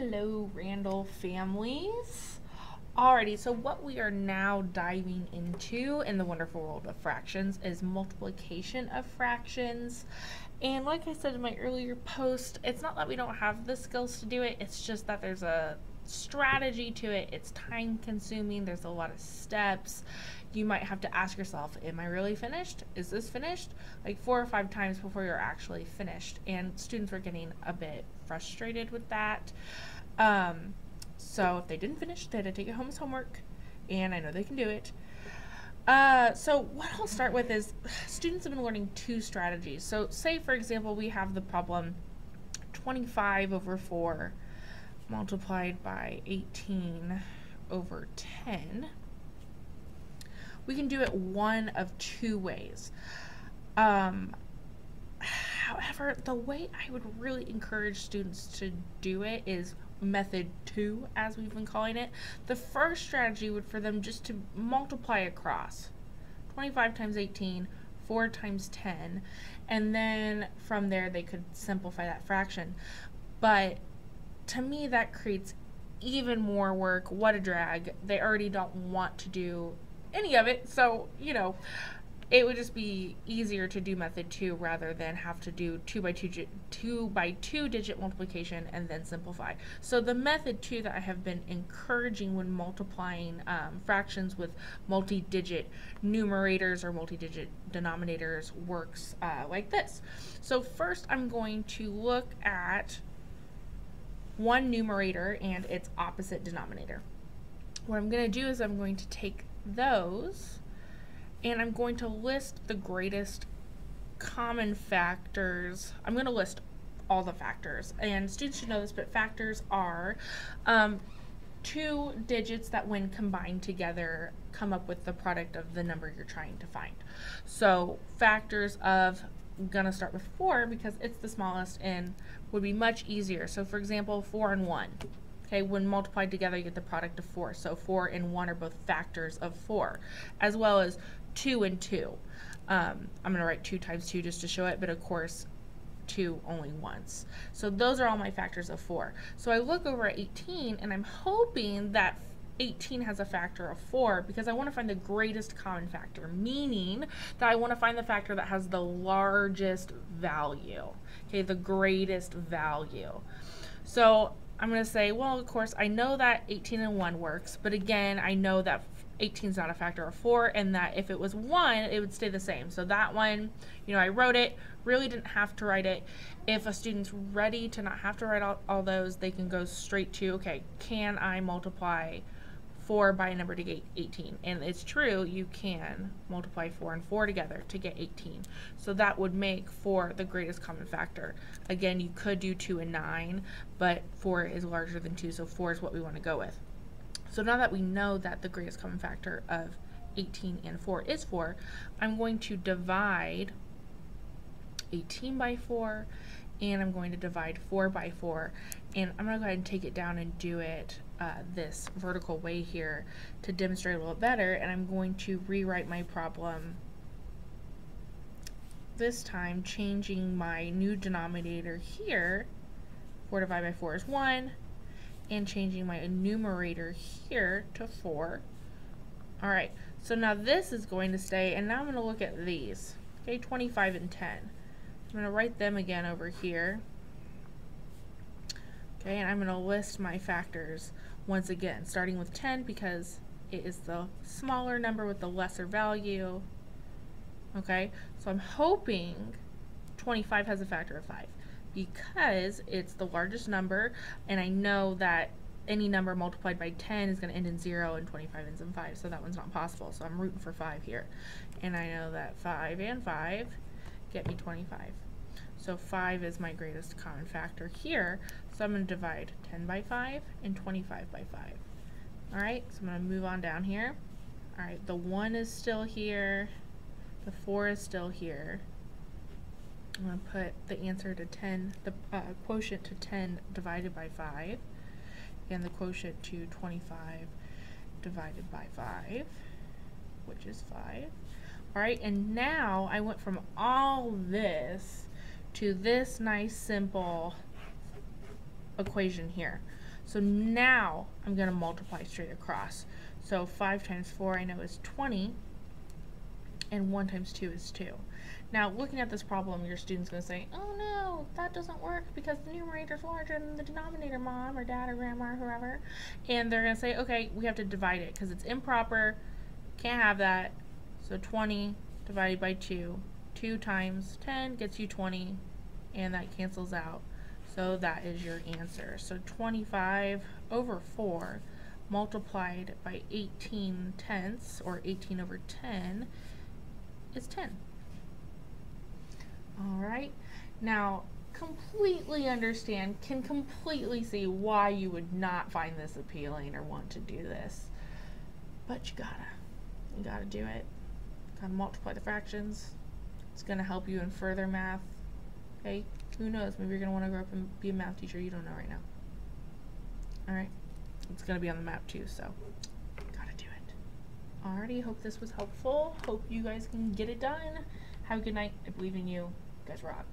Hello, Randall families. Alrighty, so what we are now diving into in the wonderful world of fractions is multiplication of fractions. And like I said in my earlier post, it's not that we don't have the skills to do it, it's just that there's a strategy to it. It's time consuming, there's a lot of steps. You might have to ask yourself, Am I really finished? Is this finished? Like four or five times before you're actually finished. And students were getting a bit frustrated with that. Um, so if they didn't finish, they had to take it home as homework. And I know they can do it. Uh, so what I'll start with is students have been learning two strategies. So say, for example, we have the problem 25 over 4 multiplied by 18 over 10, we can do it one of two ways. Um, however, the way I would really encourage students to do it is method two, as we've been calling it. The first strategy would for them just to multiply across 25 times 18, 4 times 10, and then from there they could simplify that fraction. But to me, that creates even more work. What a drag. They already don't want to do any of it. So, you know, it would just be easier to do method two rather than have to do two by two, two by two digit multiplication and then simplify. So the method two that I have been encouraging when multiplying um, fractions with multi-digit numerators or multi-digit denominators works uh, like this. So first I'm going to look at one numerator and its opposite denominator. What I'm going to do is I'm going to take those and I'm going to list the greatest common factors. I'm going to list all the factors and students should know this but factors are um, two digits that when combined together come up with the product of the number you're trying to find. So factors of I'm gonna start with four because it's the smallest and would be much easier. So for example, four and one. Okay, when multiplied together, you get the product of four. So four and one are both factors of four, as well as two and two. Um, I'm gonna write two times two just to show it, but of course, two only once. So those are all my factors of four. So I look over at 18 and I'm hoping that 18 has a factor of 4 because I want to find the greatest common factor, meaning that I want to find the factor that has the largest value, okay, the greatest value. So I'm going to say, well, of course, I know that 18 and 1 works, but again, I know that 18 is not a factor of 4 and that if it was 1, it would stay the same. So that one, you know, I wrote it, really didn't have to write it. If a student's ready to not have to write all, all those, they can go straight to, okay, can I multiply 4 by a number to get 18. And it's true, you can multiply 4 and 4 together to get 18. So that would make 4 the greatest common factor. Again, you could do 2 and 9, but 4 is larger than 2, so 4 is what we want to go with. So now that we know that the greatest common factor of 18 and 4 is 4, I'm going to divide 18 by 4 and I'm going to divide 4 by 4 and I'm going to go ahead and take it down and do it uh, this vertical way here to demonstrate a little better and I'm going to rewrite my problem this time changing my new denominator here. 4 divided by 4 is 1 and changing my numerator here to 4 alright so now this is going to stay and now I'm going to look at these okay 25 and 10 I'm going to write them again over here. Okay, and I'm going to list my factors once again, starting with 10 because it is the smaller number with the lesser value. Okay, so I'm hoping 25 has a factor of 5 because it's the largest number and I know that any number multiplied by 10 is going to end in 0 and 25 ends in 5 so that one's not possible so I'm rooting for 5 here and I know that 5 and 5 get me 25. So 5 is my greatest common factor here. So I'm going to divide 10 by 5 and 25 by 5. Alright, so I'm going to move on down here. Alright, the 1 is still here. The 4 is still here. I'm going to put the answer to 10, the uh, quotient to 10 divided by 5, and the quotient to 25 divided by 5, which is 5. Alright, and now I went from all this to this nice simple equation here. So now I'm going to multiply straight across. So 5 times 4 I know is 20, and 1 times 2 is 2. Now, looking at this problem, your student's going to say, oh no, that doesn't work because the numerator is larger than the denominator, mom or dad or grandma or whoever. And they're going to say, okay, we have to divide it because it's improper, can't have that. So 20 divided by 2, 2 times 10 gets you 20, and that cancels out. So that is your answer. So 25 over 4 multiplied by 18 tenths, or 18 over 10, is 10. All right. Now, completely understand, can completely see why you would not find this appealing or want to do this. But you gotta. You gotta do it. Gotta multiply the fractions. It's gonna help you in further math. Okay? Who knows? Maybe you're gonna want to grow up and be a math teacher. You don't know right now. Alright? It's gonna be on the map too, so. Alrighty, hope this was helpful. Hope you guys can get it done. Have a good night. I believe in you. You guys rock.